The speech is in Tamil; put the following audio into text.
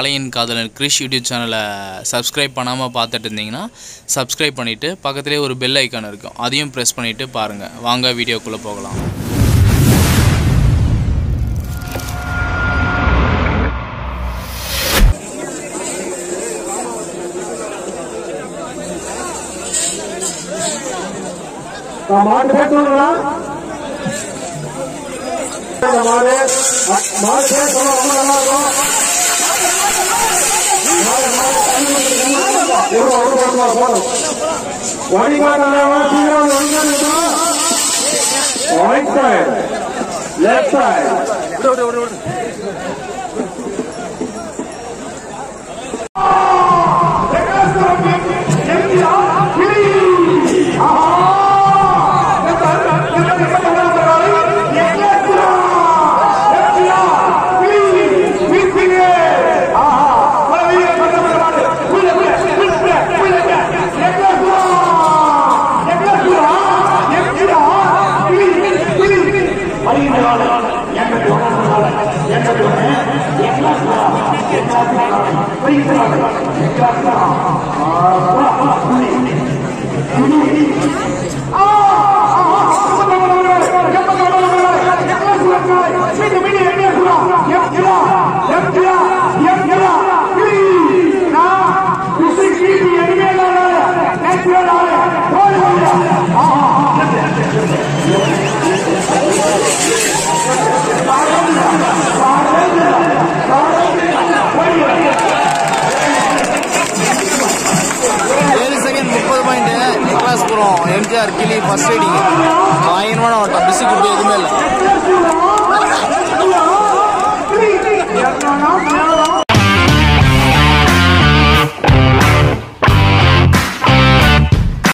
அலையின் காதலன் கிரிஷ் யூடியூப் சேனலை சப்ஸ்கிரைப் பண்ணாமல் பார்த்துட்டு இருந்தீங்கன்னா சப்ஸ்கிரைப் பண்ணிவிட்டு பக்கத்துலேயே ஒரு பெல் ஐக்கான் இருக்கும். அதையும் ப்ரெஸ் பண்ணிவிட்டு பாருங்கள் வாங்க வீடியோக்குள்ளே போகலாம். மாடு பேசுவாங்களா மாடு மாடு ரொம்ப நல்லா இருக்கும் Right side, left side. Please, நிக்கலாஸ்புரம் MGR கிளி ஃபர்ஸ்ட் ரைடிங் பயங்கரமான ஓட்டம் பிஸி குப்பி எதுவுமே இல்லை.